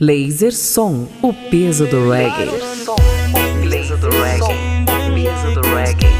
Laser Som, o peso do reggae. O peso do reggae. Peso do reggae.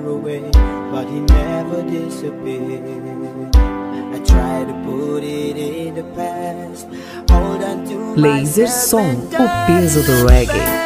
far away, but he never disappeared. I try to put it in the past. Hold on to Laser Som, o peso do reggae.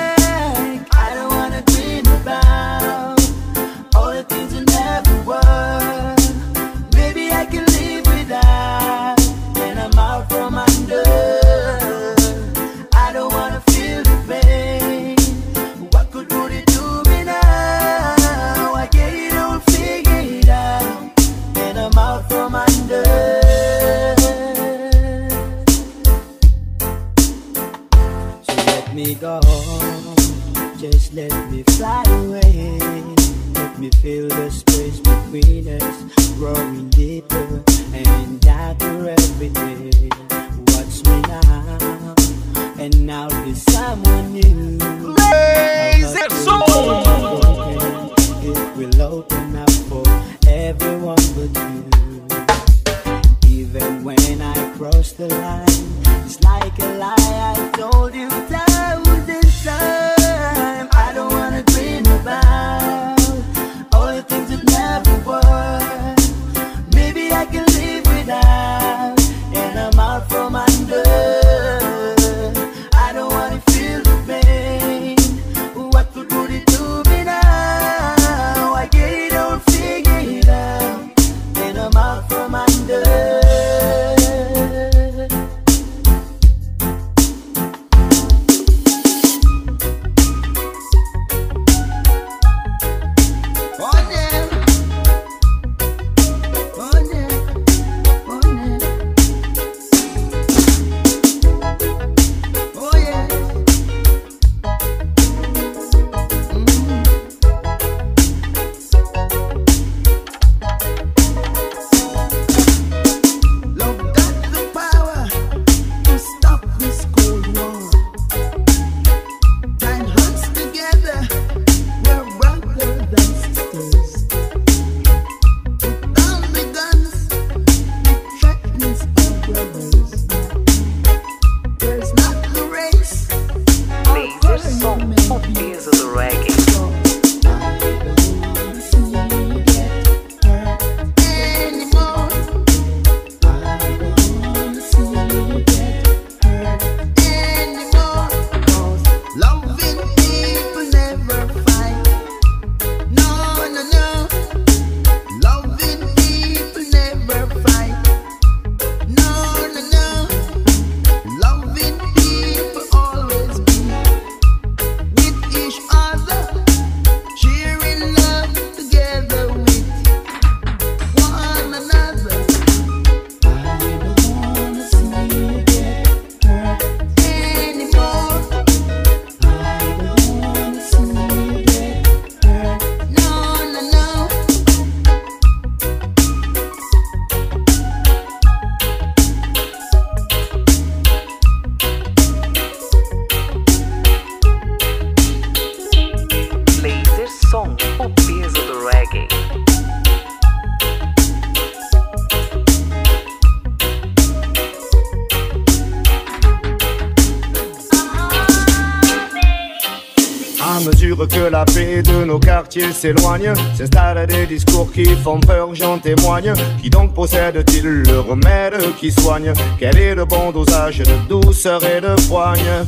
s'éloigne, s'installent des discours qui font peur, j'en témoigne. Qui donc possède-t-il le remède qui soigne? Quel est le bon dosage de douceur et de poigne?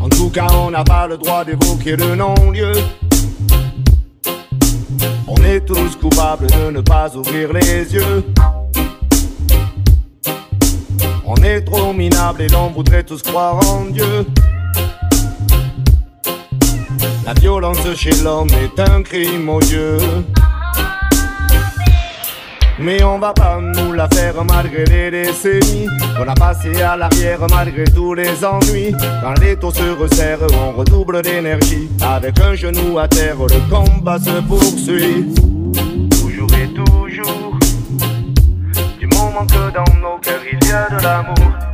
En tout cas, on n'a pas le droit d'évoquer le non-lieu. On est tous coupables de ne pas ouvrir les yeux. On est trop minable et l'on voudrait tous croire en Dieu. La violence chez l'homme est un crime odieux. Mais on va pas nous la faire malgré les décennies. On a passé à l'arrière malgré tous les ennuis. Quand les taux se resserrent, on redouble d'énergie Avec un genou à terre, le combat se poursuit. Toujours et toujours Du moment que dans nos cœurs il y a de l'amour.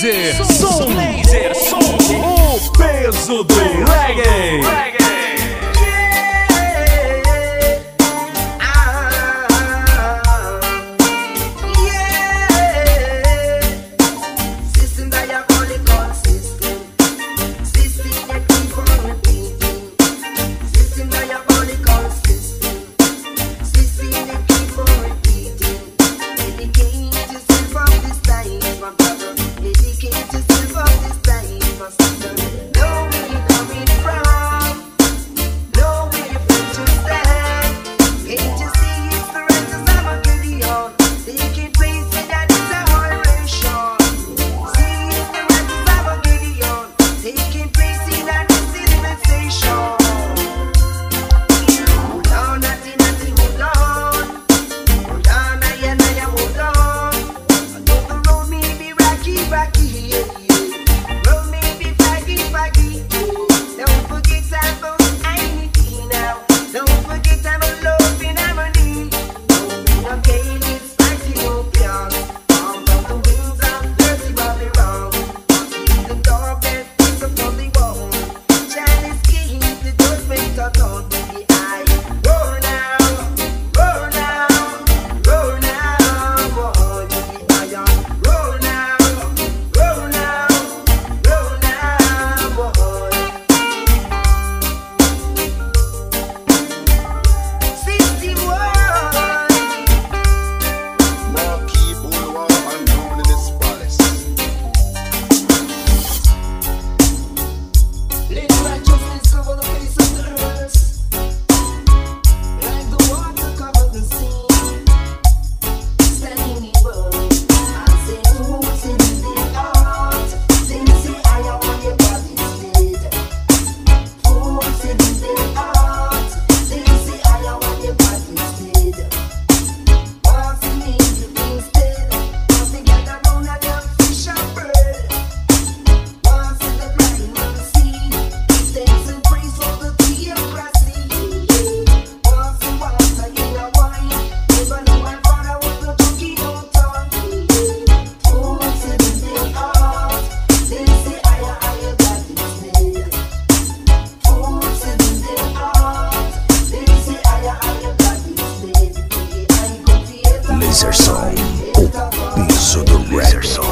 Som. Laser Anderson, o piso do rap.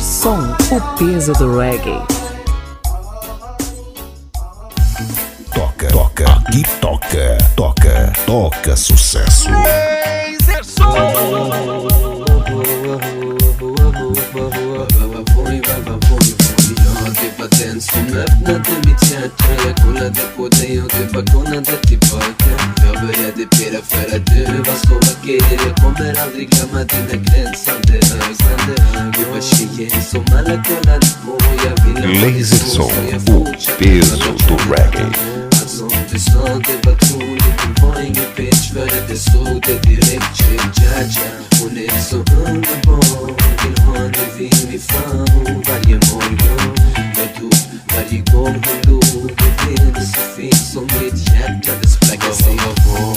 O Som, o peso do reggae. Toca, toca, aqui toca, toca, toca sucesso. вакуната подејот е вакуната ти пака Добро јаде пира фарате Васкова кере комера дригама ти на клен санде Александр Гива шије со мала колан моја вина Laser Soul, o peso do reggae. Peixe, velho, Vojnje peč verjete sode direkče Čača, unet so vrna bom In hone vimi famu, varje moj gom Vedu, varje gom hundu Vedu som vet hjärtat det spräcker sig av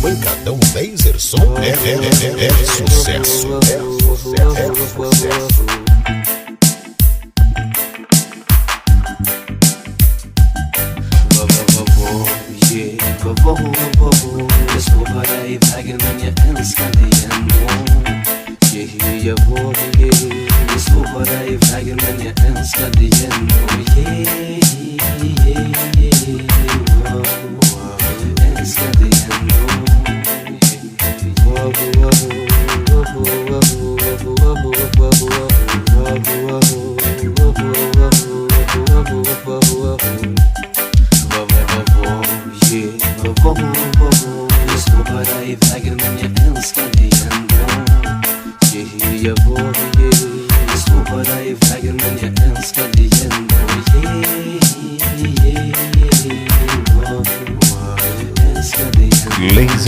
Pancadão Laser Som é, é, é, é, é sucesso. É sucesso. É sucesso.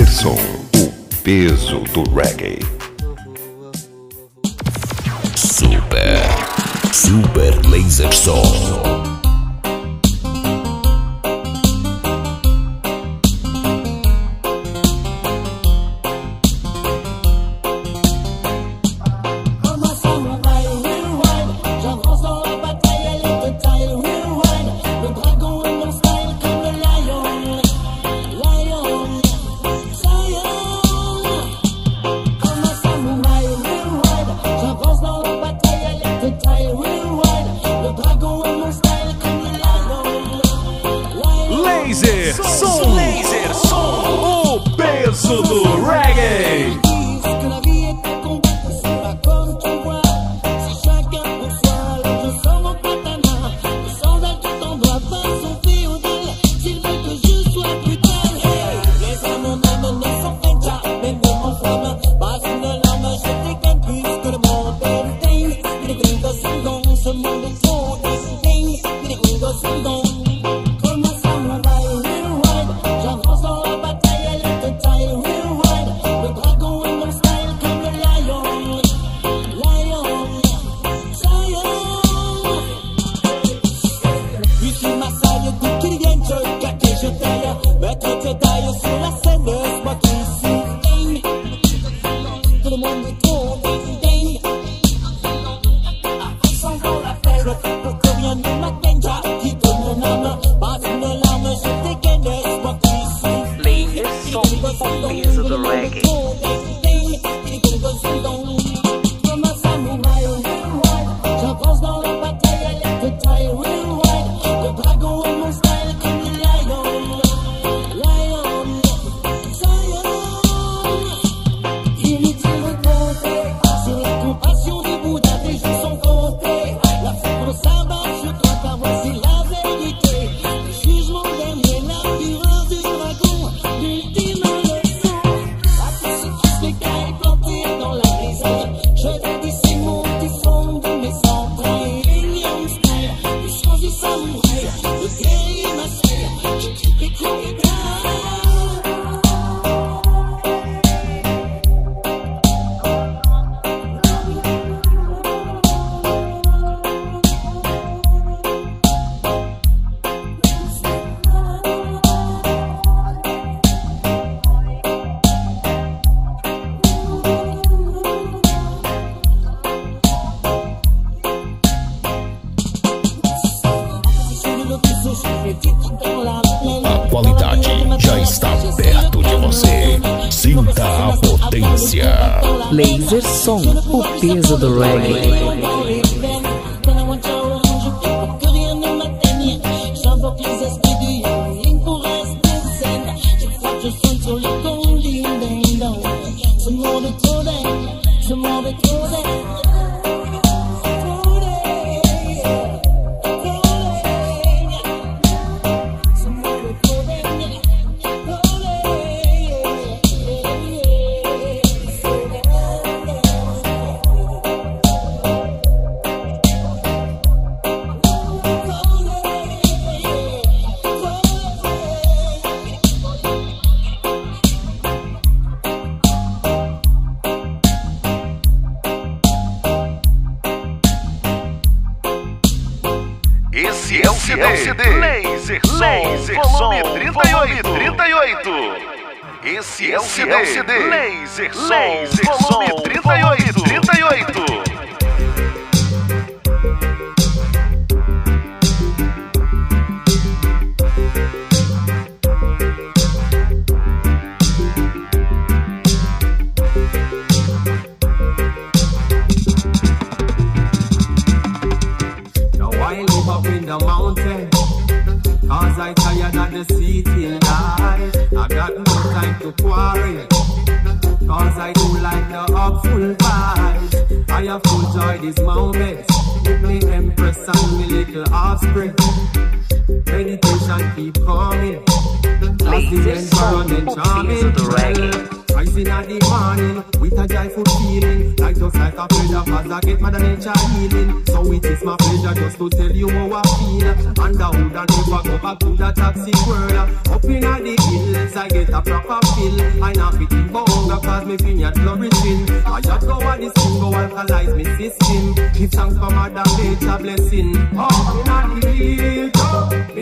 Peterson, o peso do reggae. Super, super laser som. Laser Som, o peso do reggae. Esse é o CD, Laser Som, volume 38. 38. The upful vibes. I have full joy this moment. With me empress and me little offspring. Meditation keep coming. The environment charming. do reggae. Rising at the morning with a joyful feeling, like just like a pleasure, cause I get mother nature healing. So it is my pleasure just to tell you how I feel. And the hood and never go back to the toxic world. Up in the hills, I get a proper feel. I not fit in cause me vineyard flourishing. I just go at this thing, go alkalize me system. Give thanks for mother nature blessing. Oh, in the hills,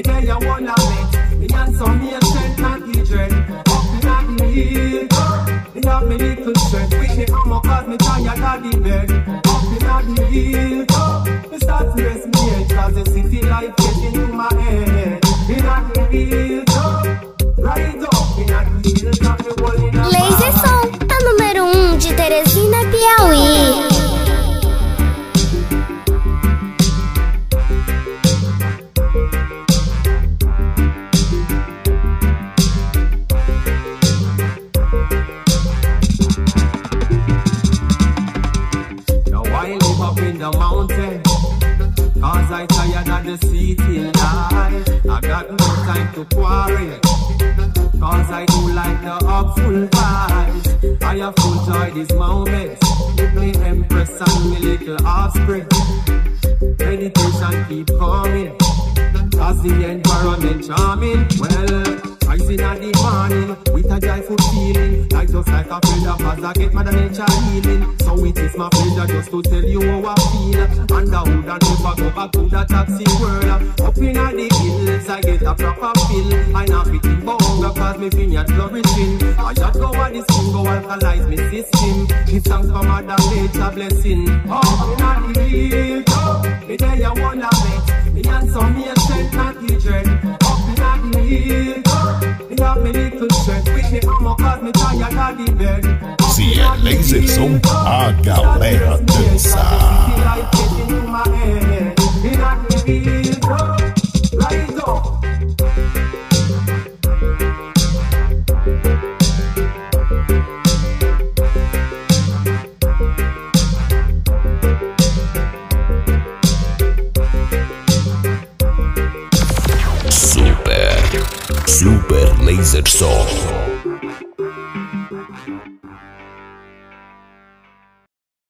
me tell you one I met. Me and some me a strength, not the dread. Up in the hills, oh, me have me little strength. With me hammer cause me tired of the bed. Up in the hills, oh, me start to rest me head cause the city life getting in my head. In the hills, a proper feel. I not fit in bonga cause me vineyard flourishing. I just go at this thing go alkalize me system. Give thanks for mother nature blessing. Oh, in the hills, oh, me tell you one of it. Me and some me strength not the dread. Oh, up in the hills, oh, me have me little stress. With me ammo cause me tired of the bed. Se é laser som, a galera dança. Super, Super Som.